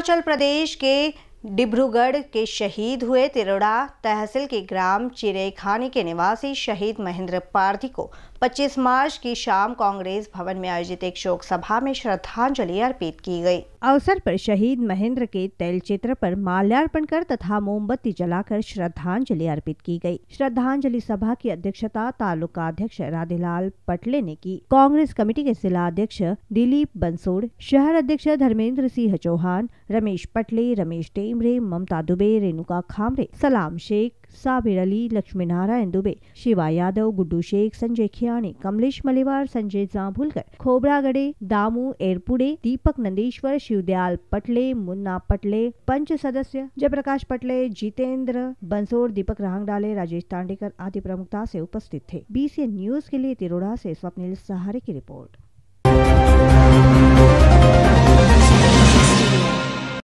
अरुणाचल प्रदेश के डिब्रूगढ़ के शहीद हुए तिरोड़ा तहसील के ग्राम चिरेखानी के निवासी शहीद महेंद्र पारधी को 25 मार्च की शाम कांग्रेस भवन में आयोजित एक शोक सभा में श्रद्धांजलि अर्पित की गई। अवसर पर शहीद महेंद्र के तैल चित्र पर माल्यार्पण कर तथा मोमबत्ती जलाकर श्रद्धांजलि अर्पित की गई। श्रद्धांजलि सभा की अध्यक्षता तालुका अध्यक्ष राधेलाल पटले ने की। कांग्रेस कमेटी के जिला अध्यक्ष दिलीप बंसोड़, शहर अध्यक्ष धर्मेंद्र सिंह चौहान, रमेश पटले, रमेश टे टेमरे ममता दुबे, रेणुका खामरे। सलाम शेख, साबिर अली, लक्ष्मी नारायण दुबे। शिवा यादव, गुड्डू शेख, संजय खियाणी, कमलेश मलेवार, संजय जांभुलकर। खोबरा गड़े दामू एरपुड़े, दीपक नंदीश्वर, शिवदयाल पटले, मुन्ना पटले, पंच सदस्य जयप्रकाश पटले, जितेंद्र बंसोर, दीपक राहंगडाले, राजेश तांडेकर आदि प्रमुखता से उपस्थित थे। बीसीएन न्यूज़ के लिए तिरोड़ा से स्वप्निल सहारे की रिपोर्ट।